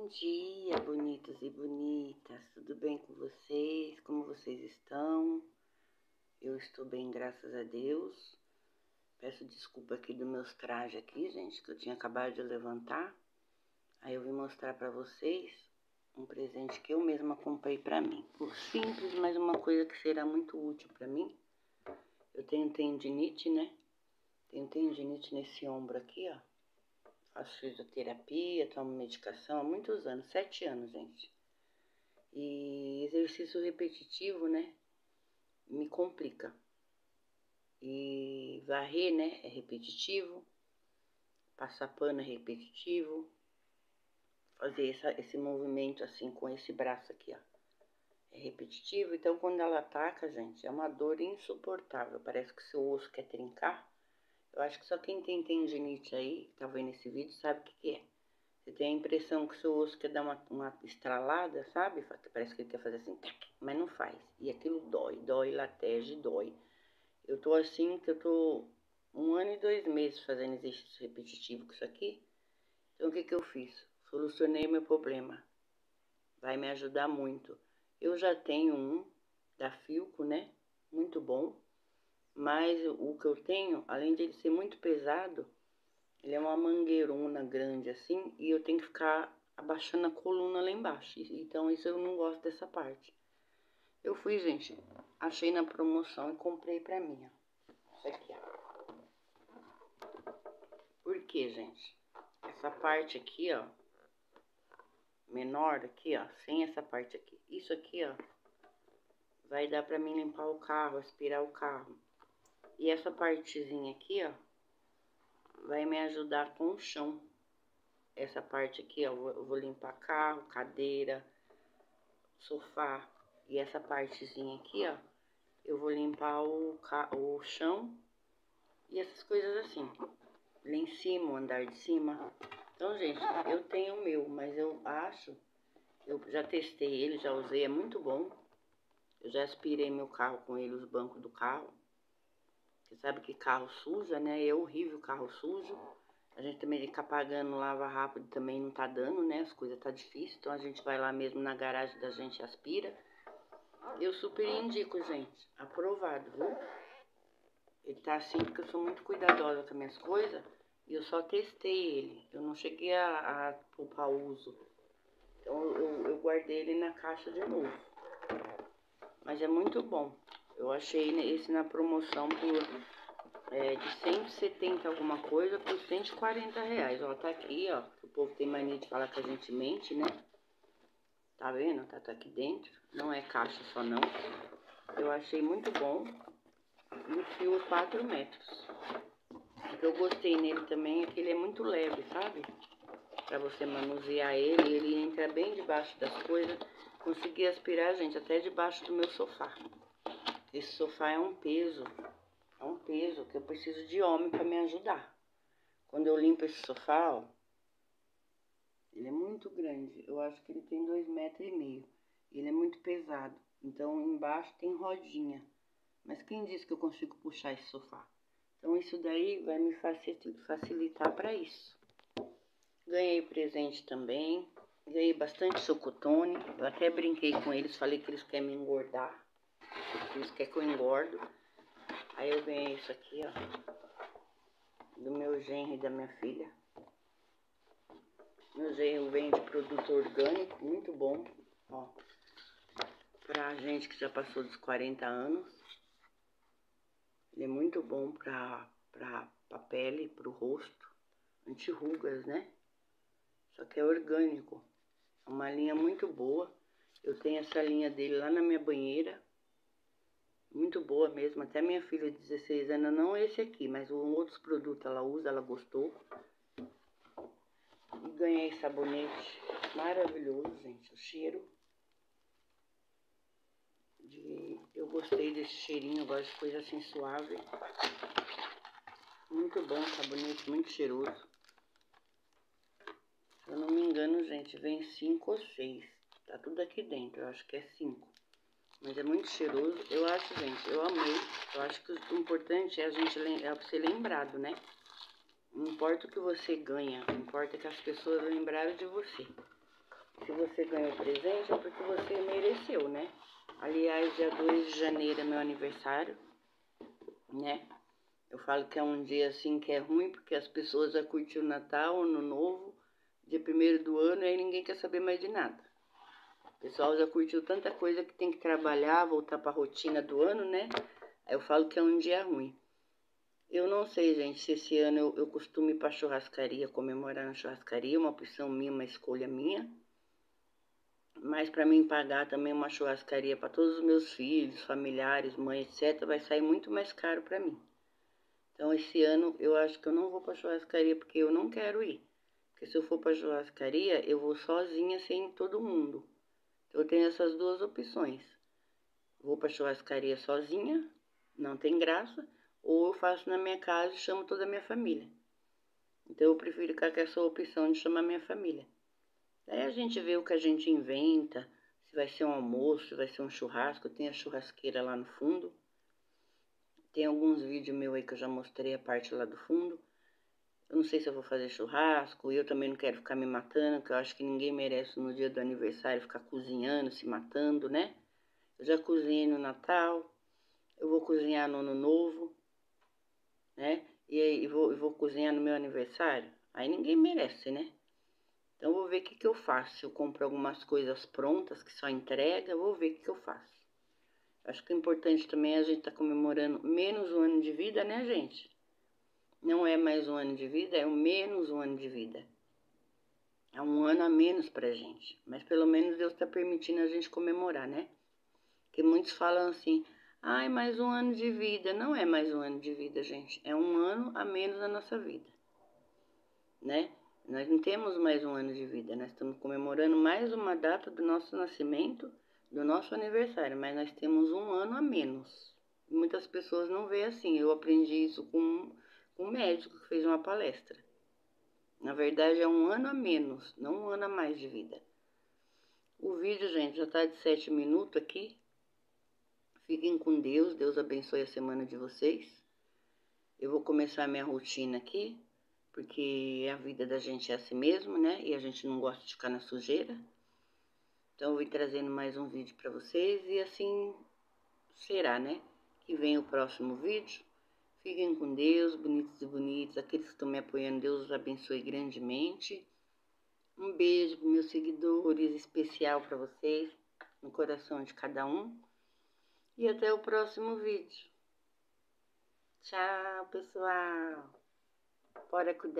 Bom dia, bonitos e bonitas. Tudo bem com vocês? Como vocês estão? Eu estou bem, graças a Deus. Peço desculpa aqui dos meus trajes aqui, gente, que eu tinha acabado de levantar. Aí eu vim mostrar para vocês um presente que eu mesma comprei para mim. Por simples, mas uma coisa que será muito útil para mim. Eu tenho tendinite, né? Tenho tendinite nesse ombro aqui, ó faço fisioterapia, tomo medicação há muitos anos, sete anos, gente. E exercício repetitivo, né, me complica. E varrer, né, é repetitivo, passar pano é repetitivo, fazer essa, esse movimento assim com esse braço aqui, ó, é repetitivo. Então, quando ela ataca, gente, é uma dor insuportável, parece que seu osso quer trincar. Eu acho que só quem tem tendinite aí, tá vendo esse vídeo, sabe o que, que é. Você tem a impressão que seu osso quer dar uma, uma estralada, sabe? Parece que ele quer fazer assim, mas não faz. E aquilo dói, dói, latege, dói. Eu tô assim, que eu tô um ano e dois meses fazendo exercício repetitivo com isso aqui. Então, o que que eu fiz? Solucionei meu problema. Vai me ajudar muito. Eu já tenho um da Filco, né? Muito bom. Mas o que eu tenho, além de ele ser muito pesado, ele é uma mangueirona grande assim, e eu tenho que ficar abaixando a coluna lá embaixo. Então isso eu não gosto dessa parte. Eu fui, gente, achei na promoção e comprei pra mim, ó. Isso aqui, ó. Por que, gente? Essa parte aqui, ó, menor aqui, ó, sem essa parte aqui. Isso aqui, ó, vai dar pra mim limpar o carro, aspirar o carro. E essa partezinha aqui, ó, vai me ajudar com o chão. Essa parte aqui, ó, eu vou limpar carro, cadeira, sofá. E essa partezinha aqui, ó, eu vou limpar o, o chão e essas coisas assim. Lá em cima, o andar de cima. Então, gente, eu tenho o meu, mas eu acho, eu já testei ele, já usei, é muito bom. Eu já aspirei meu carro com ele, os bancos do carro. Você sabe que carro suja, né? É horrível carro sujo. A gente também fica pagando lava rápido também não tá dando, né? As coisas tá difícil. Então a gente vai lá mesmo na garagem da gente aspira. Eu super indico, gente. Aprovado, viu? Ele tá assim porque eu sou muito cuidadosa com as minhas coisas. E eu só testei ele. Eu não cheguei a, a poupar uso. Então eu, eu guardei ele na caixa de novo. Mas é muito bom. Eu achei esse na promoção por é, de 170 alguma coisa por 140 reais. Ó, tá aqui, ó. O povo tem mania de falar que a gente mente, né? Tá vendo? Tá, tá aqui dentro. Não é caixa só não. Eu achei muito bom. E o fio 4 metros. O que eu gostei nele também é que ele é muito leve, sabe? Pra você manusear ele, ele entra bem debaixo das coisas. Consegui aspirar, gente, até debaixo do meu sofá. Esse sofá é um peso, é um peso que eu preciso de homem para me ajudar. Quando eu limpo esse sofá, ó, ele é muito grande. Eu acho que ele tem dois metros e meio. Ele é muito pesado. Então embaixo tem rodinha. Mas quem disse que eu consigo puxar esse sofá? Então isso daí vai me facilitar para isso. Ganhei presente também. Ganhei bastante socotone. Eu até brinquei com eles, falei que eles querem me engordar. Isso quer que eu engordo. Aí eu ganhei isso aqui, ó. Do meu genro e da minha filha. Meu genro vende produto orgânico, muito bom. Ó. Pra gente que já passou dos 40 anos. Ele é muito bom pra, pra, pra pele, pro rosto. Anti-rugas, né? Só que é orgânico. É uma linha muito boa. Eu tenho essa linha dele lá na minha banheira muito boa mesmo. Até minha filha de 16 anos, não esse aqui, mas outros produtos ela usa, ela gostou. E ganhei sabonete maravilhoso, gente. O cheiro. De... Eu gostei desse cheirinho, gosto de coisa assim suave. Muito bom, sabonete muito cheiroso. Se eu não me engano, gente, vem cinco ou seis. Tá tudo aqui dentro, eu acho que é cinco. Mas é muito cheiroso. Eu acho, gente, eu amei. Eu acho que o importante é a gente é ser lembrado, né? Não importa o que você ganha, importa que as pessoas lembraram de você. se você ganhou presente é porque você mereceu, né? Aliás, dia 2 de janeiro é meu aniversário, né? Eu falo que é um dia assim que é ruim, porque as pessoas já curtiram o Natal, Ano Novo, dia primeiro do ano, e aí ninguém quer saber mais de nada. O pessoal já curtiu tanta coisa que tem que trabalhar, voltar para a rotina do ano, né? Aí eu falo que é um dia ruim. Eu não sei, gente, se esse ano eu, eu costumo ir para churrascaria, comemorar na churrascaria, uma opção minha, uma escolha minha. Mas para mim pagar também uma churrascaria para todos os meus filhos, familiares, mãe, etc, vai sair muito mais caro para mim. Então esse ano eu acho que eu não vou para churrascaria porque eu não quero ir. Porque se eu for para churrascaria, eu vou sozinha sem todo mundo. Eu tenho essas duas opções. Vou para churrascaria sozinha, não tem graça, ou eu faço na minha casa e chamo toda a minha família. Então eu prefiro ficar com essa opção de chamar minha família. Aí a gente vê o que a gente inventa, se vai ser um almoço, se vai ser um churrasco, tem a churrasqueira lá no fundo. Tem alguns vídeos meus aí que eu já mostrei a parte lá do fundo. Eu não sei se eu vou fazer churrasco, eu também não quero ficar me matando, que eu acho que ninguém merece no dia do aniversário ficar cozinhando, se matando, né? Eu já cozinhei no Natal, eu vou cozinhar no Ano Novo, né? E aí vou, vou cozinhar no meu aniversário. Aí ninguém merece, né? Então, vou ver o que, que eu faço. Se eu compro algumas coisas prontas que só entrega, vou ver o que, que eu faço. Acho que o importante também é a gente estar tá comemorando menos um ano de vida, né, gente? Não é mais um ano de vida, é o menos um ano de vida. É um ano a menos pra gente. Mas pelo menos Deus está permitindo a gente comemorar, né? Porque muitos falam assim, ai, mais um ano de vida. Não é mais um ano de vida, gente. É um ano a menos na nossa vida, né? Nós não temos mais um ano de vida, nós estamos comemorando mais uma data do nosso nascimento, do nosso aniversário, mas nós temos um ano a menos. Muitas pessoas não veem assim. Eu aprendi isso com um médico que fez uma palestra. Na verdade, é um ano a menos, não um ano a mais de vida. O vídeo, gente, já está de sete minutos aqui. Fiquem com Deus, Deus abençoe a semana de vocês. Eu vou começar minha rotina aqui porque a vida da gente é assim mesmo, né? E a gente não gosta de ficar na sujeira. Então, eu vou trazendo mais um vídeo para vocês e assim será, né? Que vem o próximo vídeo. Fiquem com Deus, bonitos e bonitos. Aqueles que estão me apoiando, Deus os abençoe grandemente. Um beijo para meus seguidores, especial para vocês, no coração de cada um. E até o próximo vídeo. Tchau, pessoal. Bora cuidar